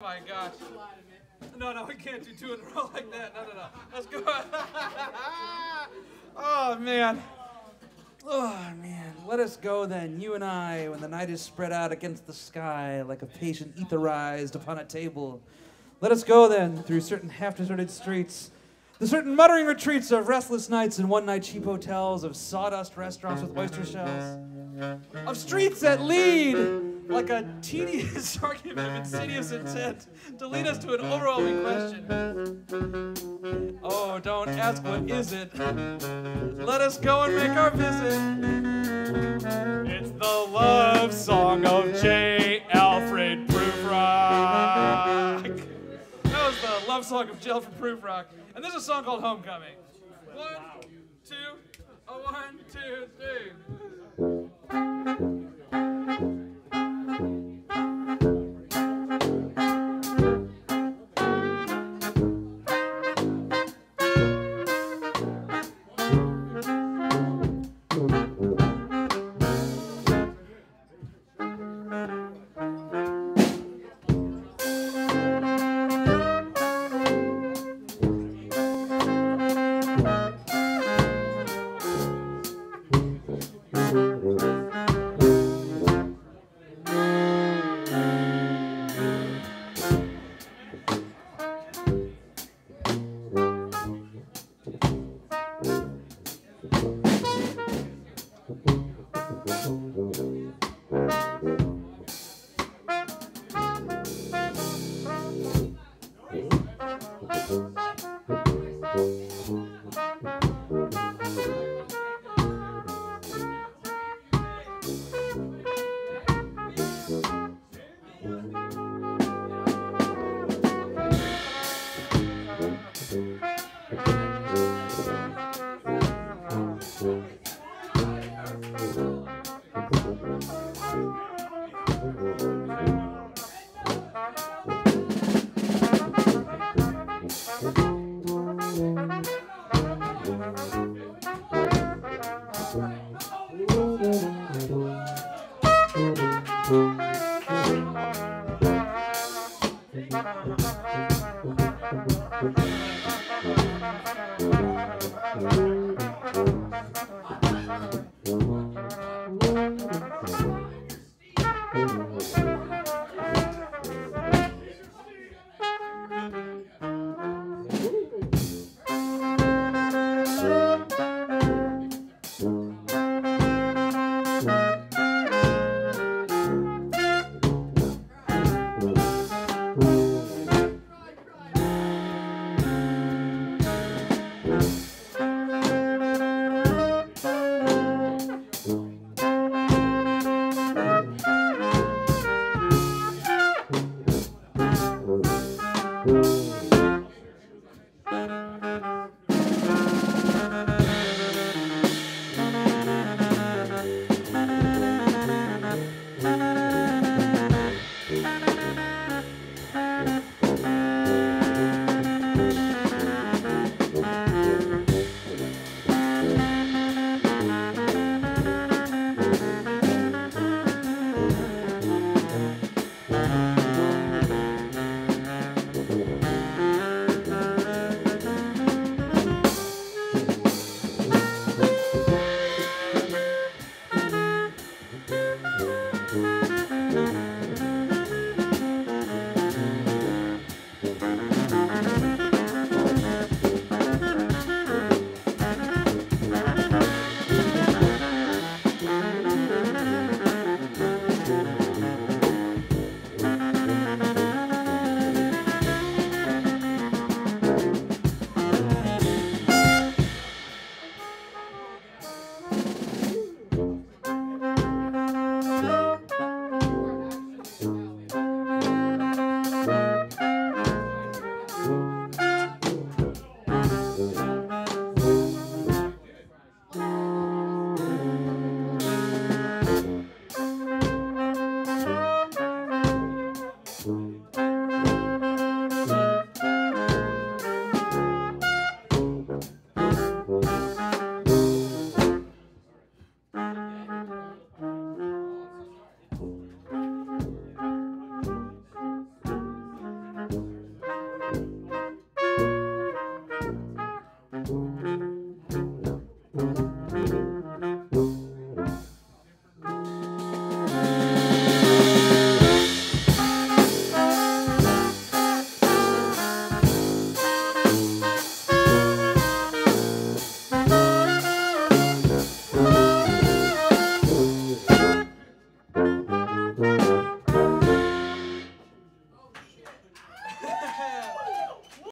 my gosh. No, no, we can't do two in a row like that. No, no, no. Let's go. oh, man. Oh, man. Let us go then, you and I, when the night is spread out against the sky like a patient etherized upon a table. Let us go then through certain half deserted streets, the certain muttering retreats of restless nights and one night cheap hotels, of sawdust restaurants with oyster shells, of streets that lead like a tedious argument of insidious intent to lead us to an overwhelming question. Oh, don't ask what is it. Let us go and make our visit. It's the love song of J. Alfred Prufrock. That was the love song of J. Alfred Prufrock. And there's a song called Homecoming. One, two, Thank you.